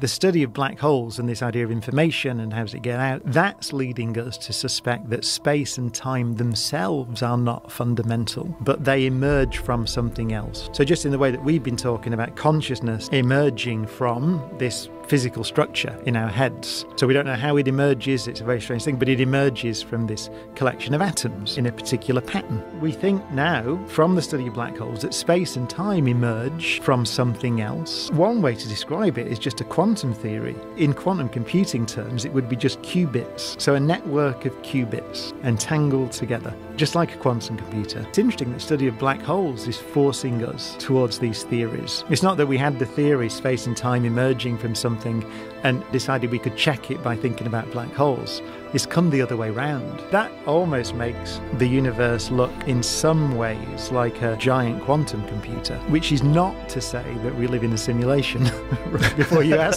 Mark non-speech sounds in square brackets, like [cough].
The study of black holes and this idea of information and how does it get out, that's leading us to suspect that space and time themselves are not fundamental, but they emerge from something else. So, just in the way that we've been talking about consciousness emerging from this physical structure in our heads. So we don't know how it emerges, it's a very strange thing, but it emerges from this collection of atoms in a particular pattern. We think now, from the study of black holes, that space and time emerge from something else. One way to describe it is just a quantum theory. In quantum computing terms, it would be just qubits. So a network of qubits entangled together, just like a quantum computer. It's interesting that the study of black holes is forcing us towards these theories. It's not that we had the theory, space and time emerging from something something and decided we could check it by thinking about black holes. It's come the other way round. That almost makes the universe look in some ways like a giant quantum computer, which is not to say that we live in a simulation [laughs] before you ask.